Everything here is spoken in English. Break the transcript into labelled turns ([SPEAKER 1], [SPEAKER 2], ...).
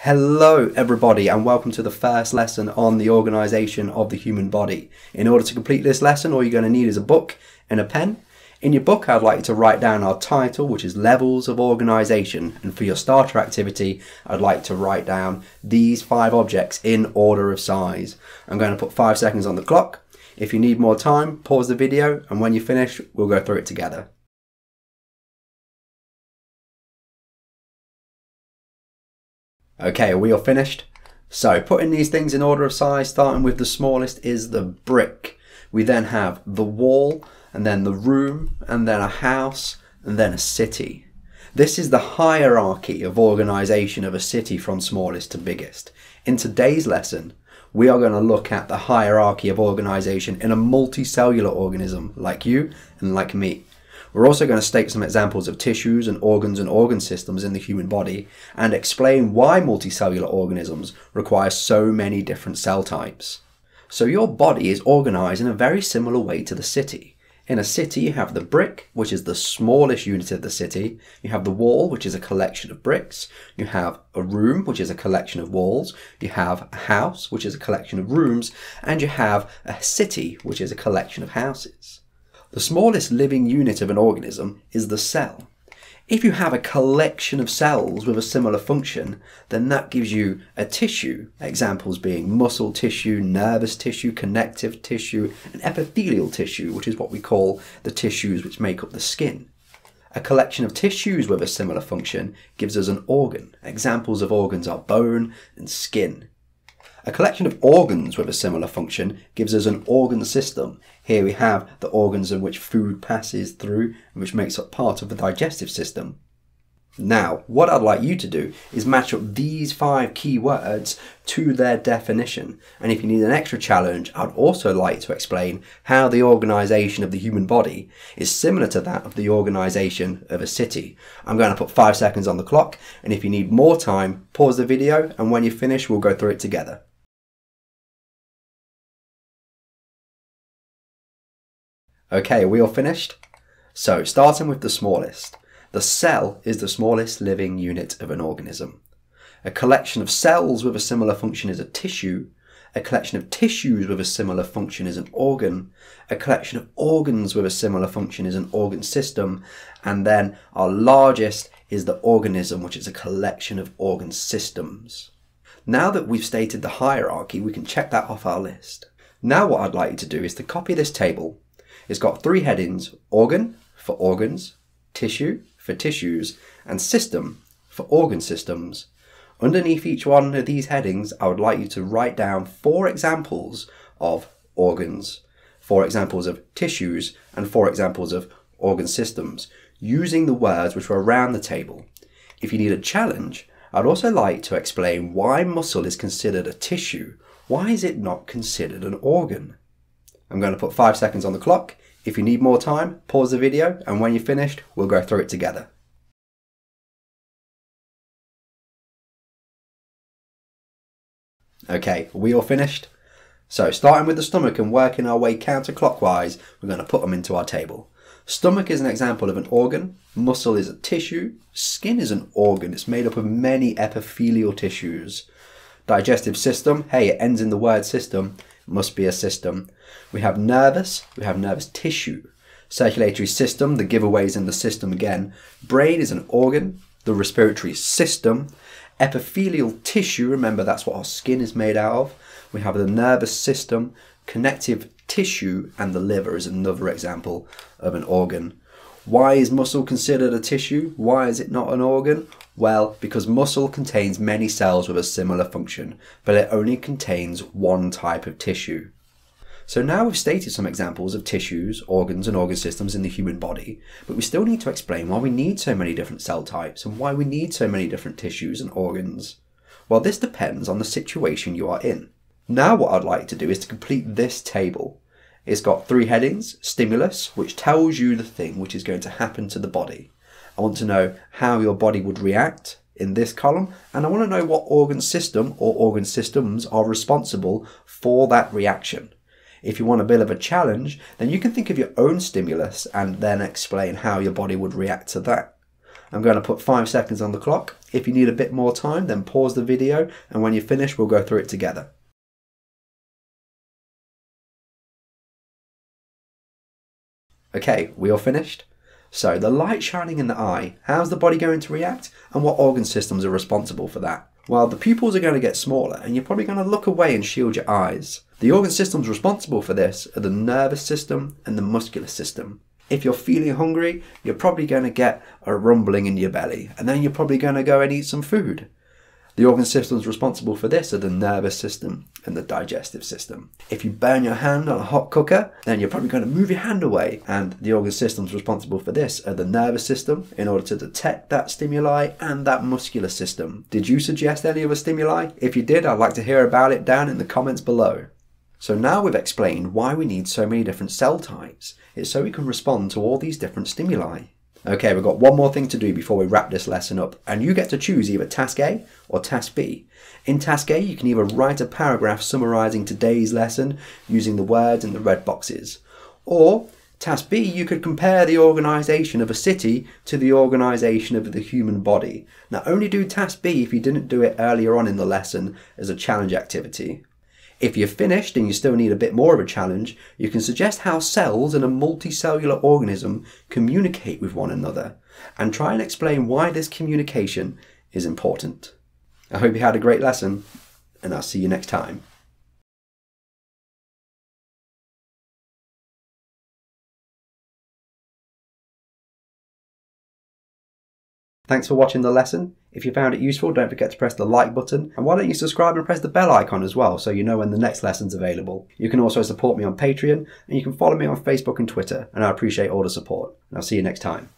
[SPEAKER 1] Hello, everybody, and welcome to the first lesson on the organisation of the human body. In order to complete this lesson, all you're going to need is a book and a pen. In your book, I'd like you to write down our title, which is Levels of Organisation. And for your starter activity, I'd like to write down these five objects in order of size. I'm going to put five seconds on the clock. If you need more time, pause the video, and when you finish, we'll go through it together. Okay, are we all finished? So, putting these things in order of size, starting with the smallest is the brick. We then have the wall, and then the room, and then a house, and then a city. This is the hierarchy of organisation of a city from smallest to biggest. In today's lesson, we are going to look at the hierarchy of organisation in a multicellular organism like you and like me. We're also going to state some examples of tissues and organs and organ systems in the human body and explain why multicellular organisms require so many different cell types. So your body is organized in a very similar way to the city. In a city, you have the brick, which is the smallest unit of the city. You have the wall, which is a collection of bricks. You have a room, which is a collection of walls. You have a house, which is a collection of rooms. And you have a city, which is a collection of houses. The smallest living unit of an organism is the cell. If you have a collection of cells with a similar function, then that gives you a tissue, examples being muscle tissue, nervous tissue, connective tissue, and epithelial tissue, which is what we call the tissues which make up the skin. A collection of tissues with a similar function gives us an organ. Examples of organs are bone and skin. A collection of organs with a similar function gives us an organ system. Here we have the organs in which food passes through which makes up part of the digestive system. Now, what I'd like you to do is match up these five key words to their definition. And if you need an extra challenge, I'd also like to explain how the organisation of the human body is similar to that of the organisation of a city. I'm going to put five seconds on the clock, and if you need more time, pause the video, and when you finish, we'll go through it together. Okay, are we all finished? So, starting with the smallest. The cell is the smallest living unit of an organism. A collection of cells with a similar function is a tissue. A collection of tissues with a similar function is an organ. A collection of organs with a similar function is an organ system. And then our largest is the organism, which is a collection of organ systems. Now that we've stated the hierarchy, we can check that off our list. Now what I'd like you to do is to copy this table it's got three headings organ for organs, tissue for tissues, and system for organ systems. Underneath each one of these headings, I would like you to write down four examples of organs, four examples of tissues, and four examples of organ systems, using the words which were around the table. If you need a challenge, I'd also like to explain why muscle is considered a tissue. Why is it not considered an organ? I'm going to put five seconds on the clock. If you need more time, pause the video, and when you're finished, we'll go through it together. Okay, we all finished? So, starting with the stomach and working our way counterclockwise, we're going to put them into our table. Stomach is an example of an organ, muscle is a tissue, skin is an organ, it's made up of many epithelial tissues. Digestive system, hey, it ends in the word system, must be a system. We have nervous, we have nervous tissue. Circulatory system, the giveaways in the system again. Brain is an organ, the respiratory system. Epithelial tissue, remember that's what our skin is made out of. We have the nervous system, connective tissue, and the liver is another example of an organ. Why is muscle considered a tissue? Why is it not an organ? Well, because muscle contains many cells with a similar function, but it only contains one type of tissue. So now we've stated some examples of tissues, organs, and organ systems in the human body, but we still need to explain why we need so many different cell types and why we need so many different tissues and organs. Well, this depends on the situation you are in. Now what I'd like to do is to complete this table. It's got three headings stimulus, which tells you the thing which is going to happen to the body. I want to know how your body would react in this column, and I want to know what organ system or organ systems are responsible for that reaction. If you want a bit of a challenge, then you can think of your own stimulus and then explain how your body would react to that. I'm going to put five seconds on the clock. If you need a bit more time, then pause the video, and when you finish, we'll go through it together. Okay, we are finished. So, the light shining in the eye, how's the body going to react, and what organ systems are responsible for that? Well, the pupils are going to get smaller, and you're probably going to look away and shield your eyes. The organ systems responsible for this are the nervous system and the muscular system. If you're feeling hungry, you're probably going to get a rumbling in your belly, and then you're probably going to go and eat some food. The organ systems responsible for this are the nervous system and the digestive system. If you burn your hand on a hot cooker, then you're probably going to move your hand away, and the organ systems responsible for this are the nervous system in order to detect that stimuli and that muscular system. Did you suggest any of the stimuli? If you did, I'd like to hear about it down in the comments below. So now we've explained why we need so many different cell types. It's so we can respond to all these different stimuli. Okay, we've got one more thing to do before we wrap this lesson up, and you get to choose either task A or task B. In task A, you can either write a paragraph summarizing today's lesson using the words in the red boxes, or task B, you could compare the organization of a city to the organization of the human body. Now, only do task B if you didn't do it earlier on in the lesson as a challenge activity. If you're finished and you still need a bit more of a challenge, you can suggest how cells in a multicellular organism communicate with one another and try and explain why this communication is important. I hope you had a great lesson and I'll see you next time. Thanks for watching the lesson. If you found it useful, don't forget to press the like button. And why don't you subscribe and press the bell icon as well so you know when the next lesson's available. You can also support me on Patreon and you can follow me on Facebook and Twitter. And I appreciate all the support. And I'll see you next time.